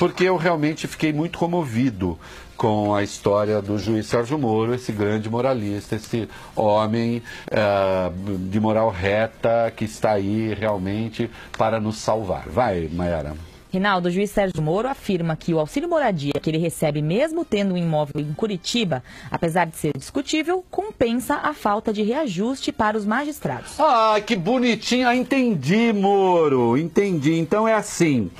porque eu realmente fiquei muito comovido com a história do juiz Sérgio Moro, esse grande moralista, esse homem uh, de moral reta que está aí realmente para nos salvar. Vai, Mayara. Rinaldo, o juiz Sérgio Moro afirma que o auxílio moradia que ele recebe mesmo tendo um imóvel em Curitiba, apesar de ser discutível, compensa a falta de reajuste para os magistrados. Ah, que bonitinho. Ah, entendi, Moro. Entendi. Então é assim.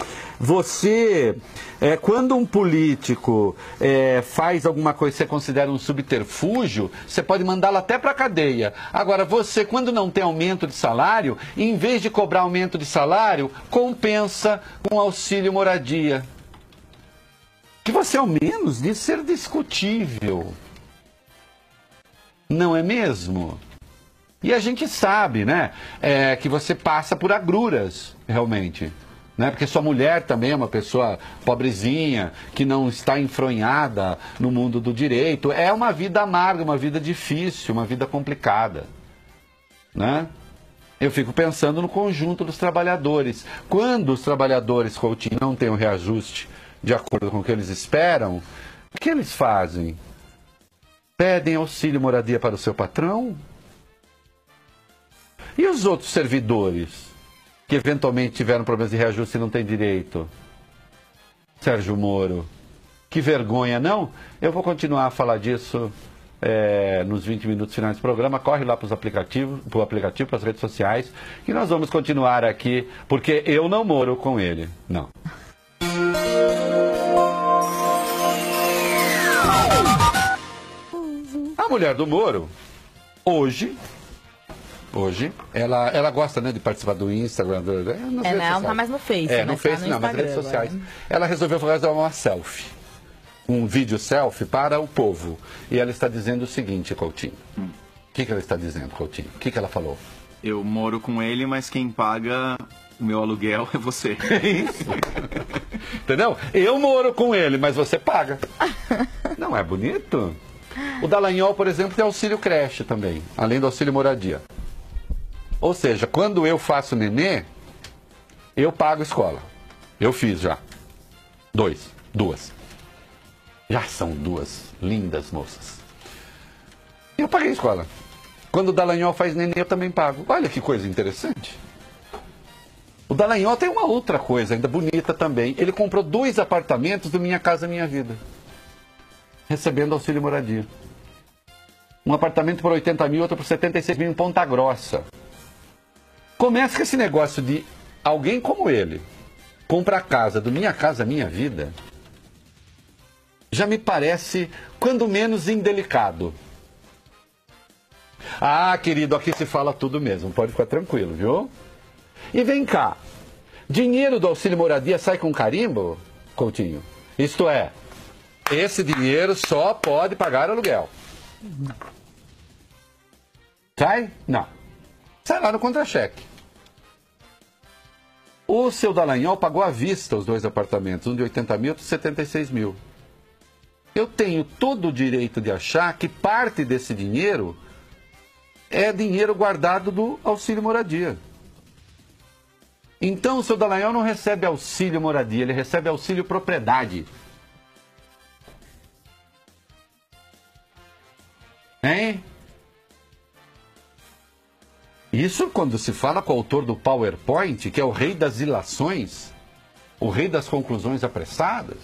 Você, é, quando um político é, faz alguma coisa que você considera um subterfúgio, você pode mandá-lo até para a cadeia. Agora, você, quando não tem aumento de salário, em vez de cobrar aumento de salário, compensa com auxílio moradia. Que você, ao menos, de ser discutível. Não é mesmo? E a gente sabe, né, é, que você passa por agruras, realmente né? Porque sua mulher também é uma pessoa pobrezinha, que não está enfronhada no mundo do direito. É uma vida amarga, uma vida difícil, uma vida complicada, né? Eu fico pensando no conjunto dos trabalhadores. Quando os trabalhadores, Coutinho, não têm o um reajuste de acordo com o que eles esperam, o que eles fazem? Pedem auxílio moradia para o seu patrão? E os outros servidores? Que eventualmente tiveram problemas de reajuste e não tem direito. Sérgio Moro. Que vergonha, não? Eu vou continuar a falar disso é, nos 20 minutos finais do programa. Corre lá para os aplicativos, para o aplicativo, para as redes sociais, que nós vamos continuar aqui, porque eu não moro com ele. Não. A mulher do Moro, hoje, hoje. Ela, ela gosta né, de participar do Instagram. Do, é, não, ela tá mais no Face. É, no Face tá no não, mas nas redes sociais. Agora. Ela resolveu fazer uma selfie. Um vídeo selfie para o povo. E ela está dizendo o seguinte, Coutinho. O hum. que, que ela está dizendo, Coutinho? O que, que ela falou? Eu moro com ele, mas quem paga o meu aluguel é você. É isso. Entendeu? Eu moro com ele, mas você paga. Não é bonito? O Dallagnol, por exemplo, tem auxílio creche também, além do auxílio moradia. Ou seja, quando eu faço nenê, eu pago escola. Eu fiz já. Dois. Duas. Já são duas lindas moças. Eu paguei escola. Quando o Dallagnol faz nenê, eu também pago. Olha que coisa interessante. O Dallagnol tem uma outra coisa ainda bonita também. Ele comprou dois apartamentos do Minha Casa Minha Vida. Recebendo auxílio moradia. Um apartamento por 80 mil, outro por 76 mil em Ponta Grossa. Começa com esse negócio de alguém como ele compra a casa do Minha Casa Minha Vida. Já me parece, quando menos, indelicado. Ah, querido, aqui se fala tudo mesmo, pode ficar tranquilo, viu? E vem cá, dinheiro do auxílio moradia sai com carimbo, Coutinho? Isto é, esse dinheiro só pode pagar aluguel. Sai? Não. Sai lá no contra-cheque. O seu Dallagnol pagou à vista os dois apartamentos, um de 80 mil e outro de 76 mil. Eu tenho todo o direito de achar que parte desse dinheiro é dinheiro guardado do auxílio moradia. Então o seu Dallagnol não recebe auxílio moradia, ele recebe auxílio propriedade. Hein? Isso quando se fala com o autor do PowerPoint, que é o rei das ilações, o rei das conclusões apressadas.